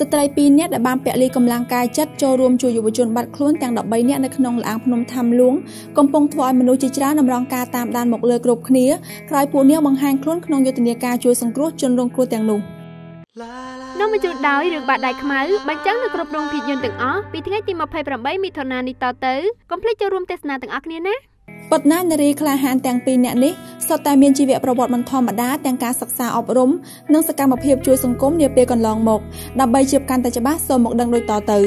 ស្ត្រី2នាក់ដែលបានពលីកម្លាំងកាយចិត្តចូលរួមជួយយុវជនបាត់ខ្លួនទាំង13នាក់នៅក្នុងលាងភ្នំថាំលួងកំពុងធ្វើឲ្យមនុស្សជាច្រើនតម្រង់ការតាមដានមកលើគ្រប់គ្នាក្រោយពួកនាងបង្ហាញខ្លួនក្នុងយុទ្ធនាការជួយសង្គ្រោះជនរងគ្រោះទាំងនោះនំបញ្ជូនដោយរឿងបាត់ដៃខ្មៅបញ្ចាំងនៅគ្រប់រោងភាពយន្តទាំងអស់ពីថ្ងៃទី28មិថុនានេះតទៅកុំភ្លេចចូលរួមទស្សនាទាំងអស់គ្នាណាប៉ុន្តែនារីក្លាហានទាំងពីរនាក់នេះ សុទ្ធតែមានជីវប្រវត្តិមិនធម្មតាទាំងការសិក្សាអប់រំនិងសកម្មភាពជួយសង្គមនាពេលកន្លងមកដើម្បីជៀបកាន់តែច្បាស់សូមមកដឹងដូចតទៅ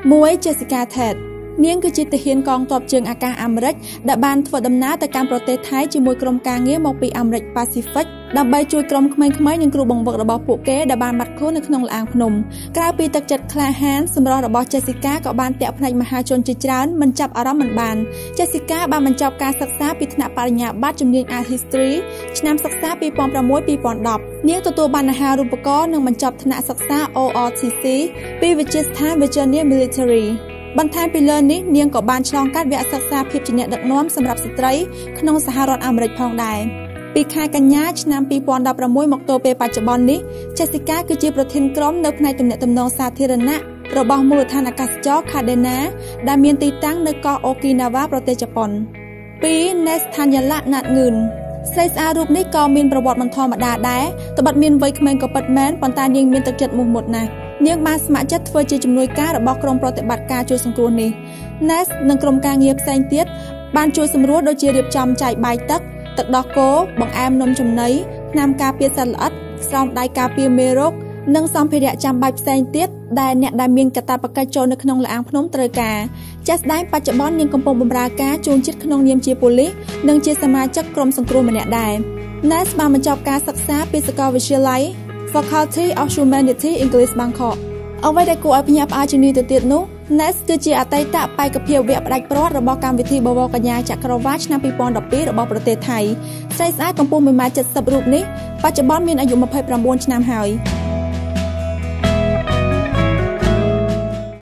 1 Jessica Ted នាងគឺជាទាហានកងទ័ពជើងអាកាសអាមេរិកដែលបានធ្វើដំណើរទៅកាន់ប្រទេសថៃជាមួយក្រុមការងារមកពីអាមេរិកប៉ាស៊ីហ្វិកដើម្បីជួយក្រុមក្មេងៗនិងគ្រូបង្វឹករបស់ពួកគេដែលបានបាត់ខ្លួននៅក្នុងលាងភ្នំក្រៅពីទឹកចិត្តក្លាហានសម្រស់របស់ Jessica ក៏បានទាក់ភ្នែកមហាជនជាច្រើនមិនចាប់អារម្មណ៍មិនបាន Jessica បានបញ្ចប់ការសិក្សាពីថ្នាក់បរិញ្ញាបត្រជំនាញ Art History ឆ្នាំសិក្សា2006-2010នាងទទួលបានអាហារូបករណ៍និងបញ្ចប់ថ្នាក់សិក្សា ORTC ពីវិទ្យាស្ថាន Virginia Military បន្ថែមពីលើនេះនាងក៏បានឆ្លងកាត់វគ្គសិក្សាភាពជាអ្នកដឹកនាំសម្រាប់ស្ត្រីក្នុងសហរដ្ឋអាមេរិកផងដែរពីខែកញ្ញាឆ្នាំ2016មកទល់ពេលបច្ចុប្បន្ននេះ Jessica គឺជាប្រធានក្រុមនៅផ្នែកទំនាក់ទំនងសាធារណៈរបស់មូលដ្ឋានអាកាសចរ Kadena ដែលមានទីតាំងនៅកោះ Okinawa ប្រទេសជប៉ុន2 Nestanyala Natngun ស្រីស្អាតរូបនេះក៏មានប្រវត្តិមិនធម្មតាដែរត្បិតមានវ័យក្មេងក៏ពិតមែនប៉ុន្តែនាងមានទឹកចិត្តមោះមុតណាស់ នាងបានស្ម័គ្រចិត្តធ្វើជាជំនួយការរបស់ក្រុមប្រតិបត្តិការជួយសង្គ្រោះនេះ Nest និងក្រុមការងារផ្សេងទៀតបានជួយសម្រួលដូចជារៀបចំចាយបាយទឹកទឹកដោះគោបង្អែមនំចំណីថ្នាំការពារសត្វល្អិតស្រោមដៃការពារមេរោគនិងសម្ភារៈចាំបាច់ផ្សេងទៀតដែលអ្នកដែលមានកាតព្វកិច្ចចូលនៅក្នុងលាងភ្នំត្រូវការចាស់ស្ដែងបច្ចុប្បន្ននាងកំពុងបម្រើការជួនចិត្តក្នុងនាមជាប៉ូលីសនិងជាសមាជិកក្រុមសង្គ្រោះម្នាក់ដែរ Nes បានបញ្ចប់ការសិក្សាពីសាកលវិទ្យាល័យ Faculty of Humanity English Bangkok អ្វីដែលគួរឲ្យភ្ញាក់ផ្អើលជាងនេះទៅទៀតនោះ Nes គឺជាអតីតបេក្ខភាពវគ្គផ្ដាច់ព្រាត់របស់កម្មវិធីបវរកញ្ញាចក្រវាលឆ្នាំ2012របស់ប្រទេសថៃស្រីស្អាតកម្ពស់1.70ម៉ែត្ររូបនេះបច្ចុប្បន្នមានអាយុ29ឆ្នាំហើយ។